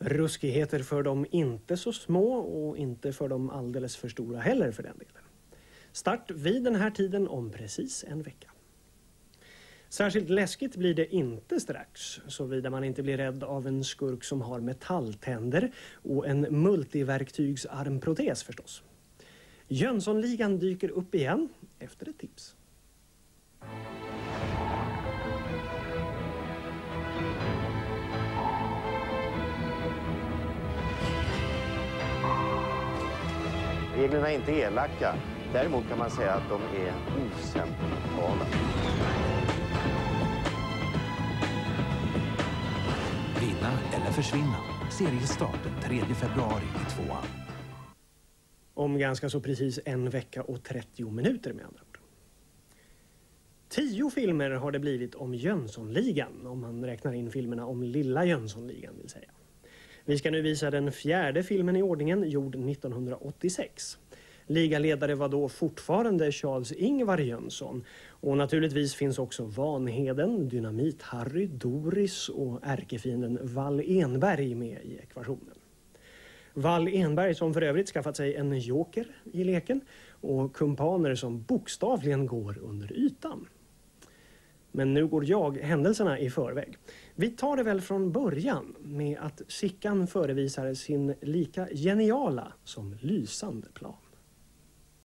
Ruskigheter för de inte så små och inte för de alldeles för stora heller för den delen. Start vid den här tiden om precis en vecka. Särskilt läskigt blir det inte strax, såvida man inte blir rädd av en skurk som har metalltänder och en multiverktygsarmprotes förstås. Jönssonligan dyker upp igen efter ett tips. Reglerna är inte elaka. Däremot kan man säga att de är osentimentala. Vinna eller försvinna. Seriestart den 3 februari i tvåan. Om ganska så precis en vecka och 30 minuter med andra ord. Tio filmer har det blivit om Jönssonligan, om man räknar in filmerna om Lilla Jönssonligan vill säga. Vi ska nu visa den fjärde filmen i ordningen, gjord 1986. Ligaledare var då fortfarande Charles-Ingvar Jönsson och naturligtvis finns också Vanheden, Dynamit-Harry, Doris och ärkefienden Wall Enberg med i ekvationen. Wall Enberg som för övrigt skaffat sig en joker i leken och kumpaner som bokstavligen går under ytan. Men nu går jag händelserna i förväg. Vi tar det väl från början med att Sickan förevisar sin lika geniala som lysande plan.